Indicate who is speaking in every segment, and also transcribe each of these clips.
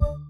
Speaker 1: you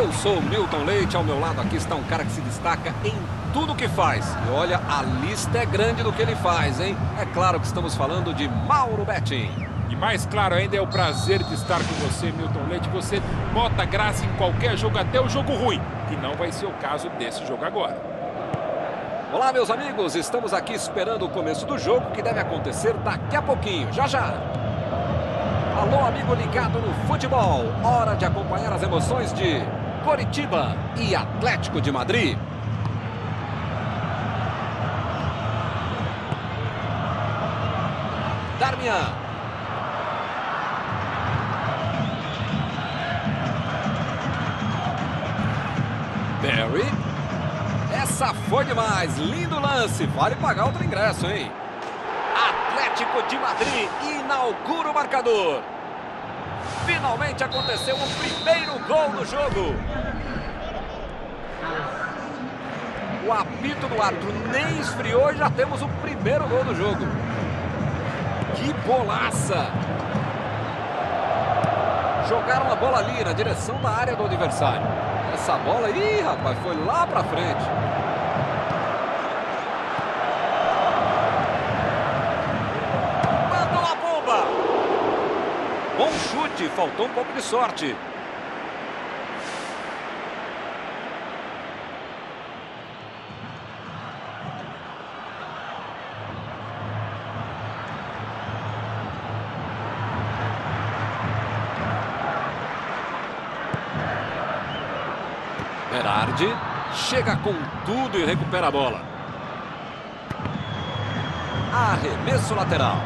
Speaker 1: Eu sou Milton Leite, ao meu lado aqui está um cara que se destaca em tudo que faz. E olha, a lista é grande do que ele faz, hein? É claro que estamos falando de Mauro Betting.
Speaker 2: E mais claro ainda é o prazer de estar com você, Milton Leite. Você bota graça em qualquer jogo, até o jogo ruim, que não vai ser o caso desse jogo agora.
Speaker 1: Olá, meus amigos. Estamos aqui esperando o começo do jogo, que deve acontecer daqui a pouquinho, já já. Alô, amigo ligado no futebol. Hora de acompanhar as emoções de Coritiba e Atlético de Madrid. Darmian. Barry. Essa foi demais. Lindo lance. Vale pagar outro ingresso, hein? Atlético de Madrid inaugura o marcador. Finalmente aconteceu o primeiro gol no jogo. O apito do árbitro nem esfriou e já temos o primeiro gol do jogo. Que bolaça! Jogaram a bola ali na direção da área do adversário. Essa bola aí, rapaz, foi lá pra frente. Mandou a bomba! Bom chute, faltou um pouco de sorte. Chega com tudo e recupera a bola. Arremesso lateral.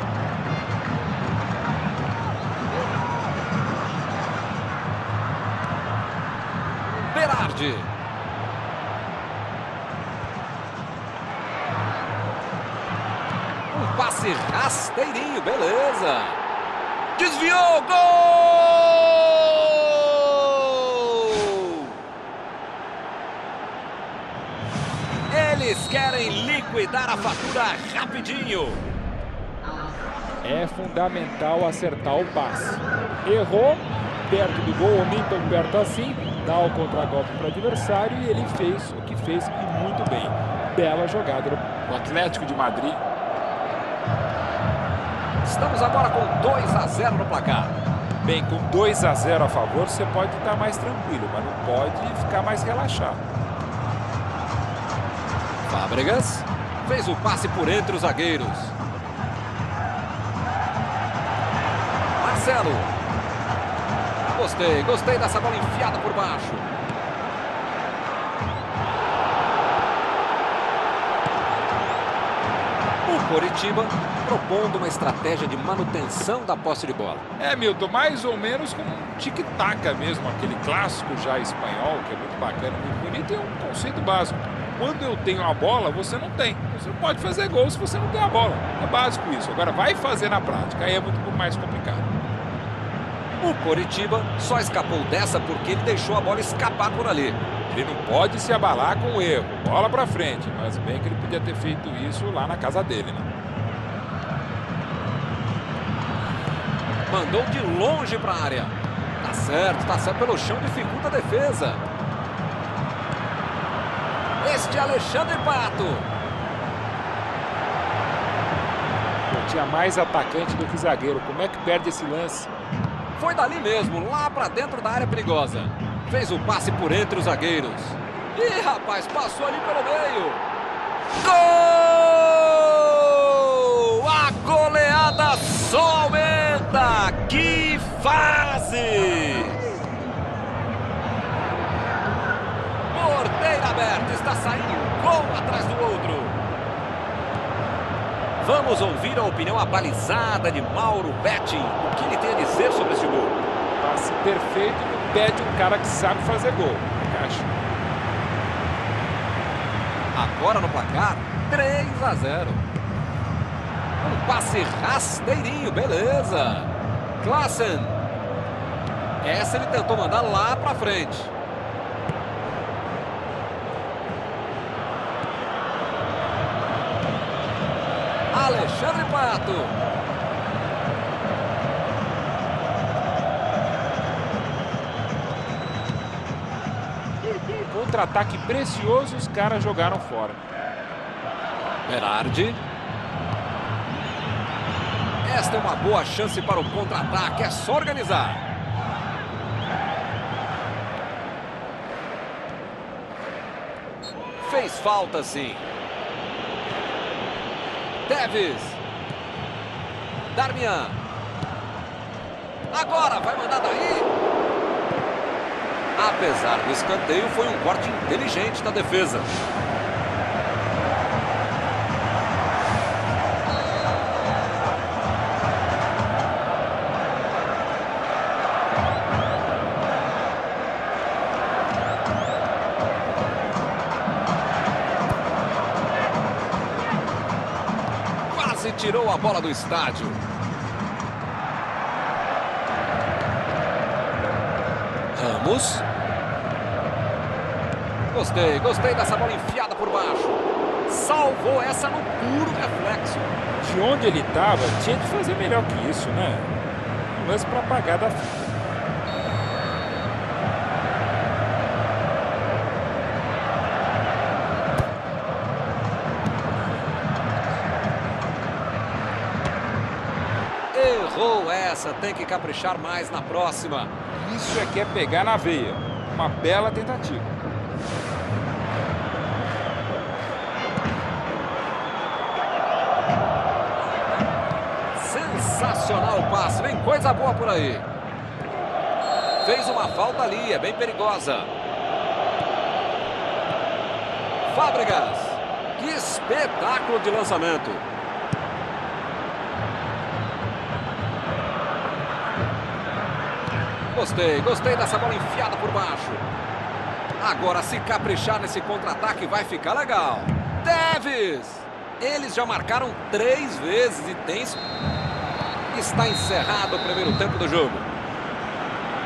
Speaker 1: Berardi. Um passe rasteirinho, beleza. Desviou, gol! Eles querem liquidar a fatura rapidinho.
Speaker 2: É fundamental acertar o passe. Errou, perto do gol, ou nem tão perto assim, dá o contragolpe para o adversário e ele fez o que fez e muito bem. Bela jogada do Atlético de Madrid.
Speaker 1: Estamos agora com 2 a 0 no placar.
Speaker 2: Bem, com 2 a 0 a favor, você pode estar mais tranquilo, mas não pode ficar mais relaxado.
Speaker 1: Fábregas fez o passe por entre os zagueiros. Marcelo. Gostei, gostei dessa bola enfiada por baixo. O Coritiba propondo uma estratégia de manutenção da posse de bola.
Speaker 2: É, Milton, mais ou menos como um tic-tac mesmo, aquele clássico já espanhol, que é muito bacana, muito bonito, é um conceito básico. Quando eu tenho a bola, você não tem. Você não pode fazer gol se você não tem a bola. É básico isso. Agora vai fazer na prática, aí é muito mais complicado.
Speaker 1: O Coritiba só escapou dessa porque ele deixou a bola escapar por ali.
Speaker 2: Ele não pode se abalar com o erro. Bola para frente. Mas bem que ele podia ter feito isso lá na casa dele, né?
Speaker 1: Mandou de longe para a área. Tá certo, tá certo pelo chão, dificulta a defesa. Este é Alexandre Pato.
Speaker 2: Tinha mais atacante do que zagueiro. Como é que perde esse lance?
Speaker 1: Foi dali mesmo, lá para dentro da área perigosa. Fez o passe por entre os zagueiros. Ih, rapaz, passou ali pelo meio. Vamos ouvir a opinião abalizada de Mauro Betti. O que ele tem a dizer sobre esse gol?
Speaker 2: Passe perfeito pede um cara que sabe fazer gol. Caixa.
Speaker 1: Agora no placar, 3 a 0. Um passe rasteirinho, beleza. Klassen. Essa ele tentou mandar lá pra frente. Alexandre Pato.
Speaker 2: contra-ataque precioso, os caras jogaram fora.
Speaker 1: Berardi. Esta é uma boa chance para o contra-ataque, é só organizar. Fez falta sim. Teves. Darmian. Agora vai mandar daí. Apesar do escanteio, foi um corte inteligente da defesa. Tirou a bola do estádio. Ramos. Gostei, gostei dessa bola enfiada por baixo. Salvou essa no puro reflexo.
Speaker 2: De onde ele estava, tinha que fazer melhor que isso, né? Um lance para apagar da.
Speaker 1: Essa, tem que caprichar mais na próxima.
Speaker 2: Isso é que é pegar na veia. Uma bela tentativa.
Speaker 1: Sensacional o passe, vem coisa boa por aí. Fez uma falta ali, é bem perigosa. Fábricas, que espetáculo de lançamento. Gostei, gostei dessa bola enfiada por baixo. Agora, se caprichar nesse contra-ataque, vai ficar legal. Teves! Eles já marcaram três vezes e tem... Está encerrado o primeiro tempo do jogo.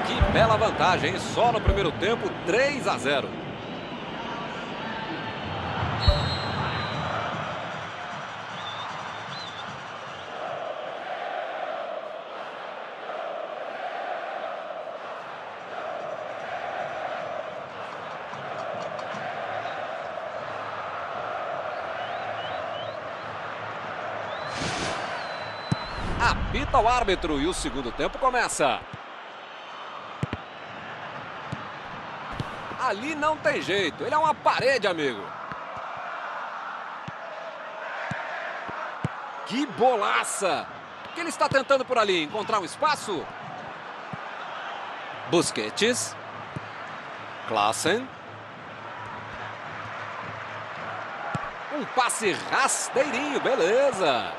Speaker 1: Que bela vantagem, hein? Só no primeiro tempo, 3 a 0. Apita o árbitro e o segundo tempo começa. Ali não tem jeito, ele é uma parede, amigo. Que bolaça! O que ele está tentando por ali? Encontrar um espaço? Busquets. Klassen. Um passe rasteirinho, beleza.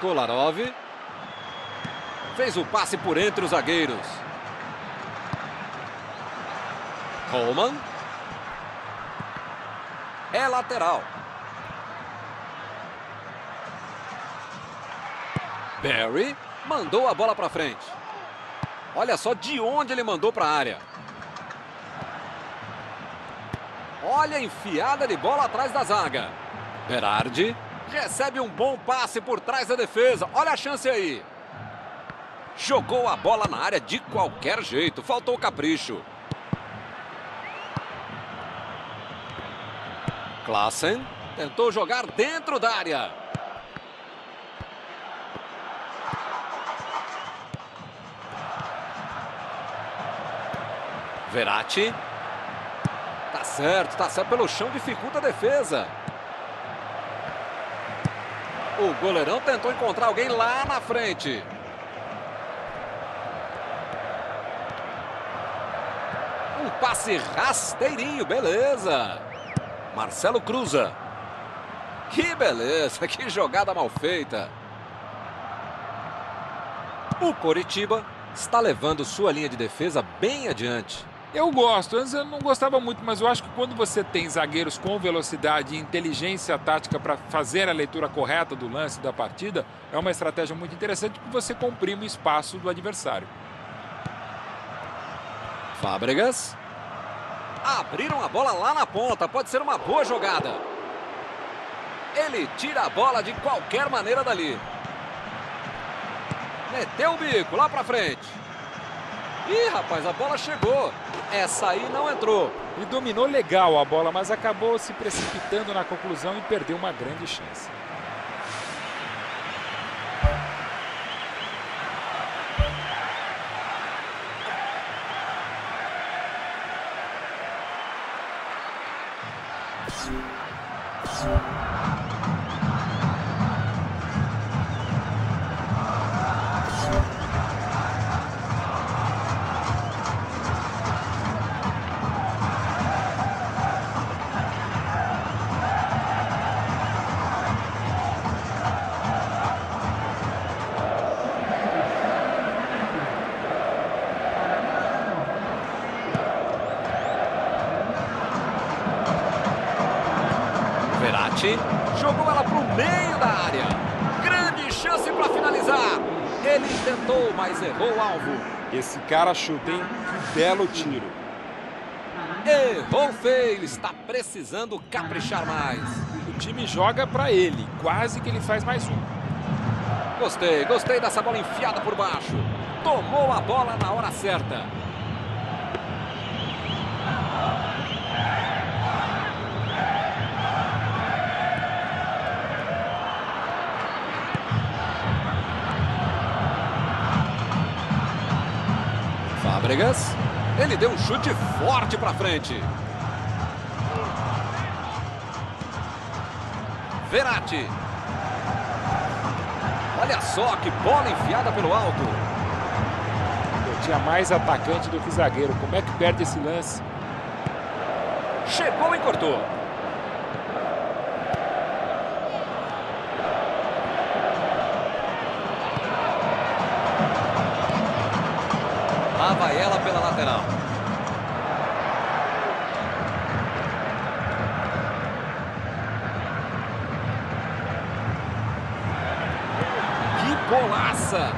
Speaker 1: Kolarov. Fez o passe por entre os zagueiros. Coleman. É lateral. Barry mandou a bola para frente. Olha só de onde ele mandou para a área. Olha a enfiada de bola atrás da zaga. Berardi recebe um bom passe por trás da defesa. Olha a chance aí. Jogou a bola na área de qualquer jeito. Faltou capricho. Klassen tentou jogar dentro da área. Verratti. Tá certo, tá certo pelo chão, dificulta a defesa. O goleirão tentou encontrar alguém lá na frente. Um passe rasteirinho, beleza. Marcelo cruza. Que beleza, que jogada mal feita. O Coritiba está levando sua linha de defesa bem adiante.
Speaker 2: Eu gosto, antes eu não gostava muito, mas eu acho que quando você tem zagueiros com velocidade e inteligência tática para fazer a leitura correta do lance da partida, é uma estratégia muito interessante porque você comprime o espaço do adversário.
Speaker 1: Fábregas. Abriram a bola lá na ponta, pode ser uma boa jogada. Ele tira a bola de qualquer maneira dali. Meteu o bico lá para frente. Ih, rapaz, a bola chegou. Essa aí não entrou.
Speaker 2: Ele dominou legal a bola, mas acabou se precipitando na conclusão e perdeu uma grande chance.
Speaker 1: Jogou ela para o meio da área. Grande chance para finalizar. Ele tentou, mas errou o alvo.
Speaker 2: Esse cara chuta, hein? Que belo tiro.
Speaker 1: Errou feio. Está precisando caprichar mais.
Speaker 2: O time joga para ele. Quase que ele faz mais um.
Speaker 1: Gostei, gostei dessa bola enfiada por baixo. Tomou a bola na hora certa. Fábregas. Ele deu um chute forte para frente. Verratti. Olha só que bola enfiada pelo alto.
Speaker 2: Eu tinha mais atacante do que zagueiro. Como é que perde esse lance?
Speaker 1: Chegou e cortou. Vai ela pela lateral. Que golaça!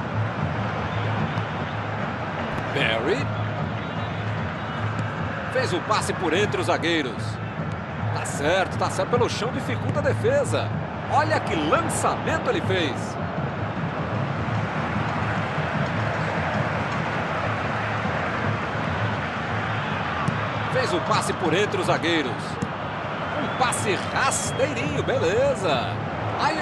Speaker 1: Barry. Fez o passe por entre os zagueiros. Tá certo, tá certo. Pelo chão dificulta a defesa. Olha que lançamento ele fez. Fez o passe por entre os zagueiros. Um passe rasteirinho, beleza. Aí.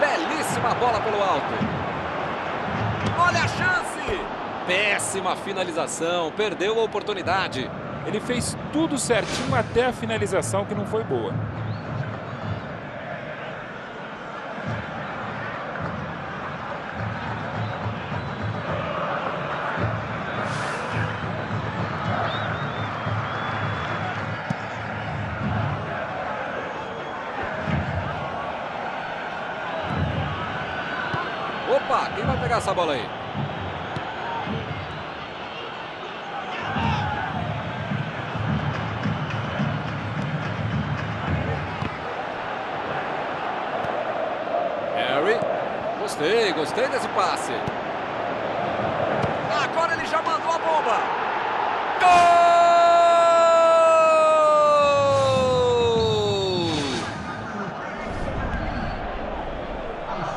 Speaker 1: Belíssima bola pelo alto. Olha a chance. Péssima finalização, perdeu a oportunidade.
Speaker 2: Ele fez tudo certinho até a finalização que não foi boa.
Speaker 1: Gostei, desse passe. Agora ele já mandou a bomba. Gol!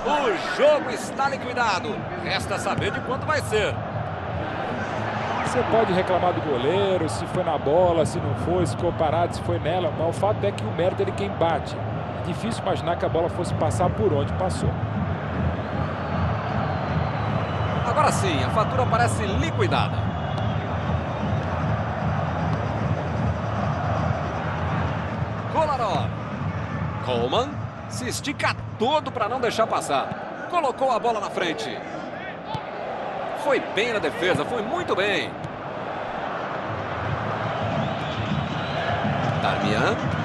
Speaker 1: O jogo está liquidado. Resta saber de quanto vai ser.
Speaker 2: Você pode reclamar do goleiro, se foi na bola, se não foi, se ficou parado, se foi nela, mas o fato é que o mérito é de quem bate. É difícil imaginar que a bola fosse passar por onde passou.
Speaker 1: Agora sim, a fatura parece liquidada. Kolarov. Coleman se estica todo para não deixar passar. Colocou a bola na frente. Foi bem na defesa, foi muito bem. Darmian.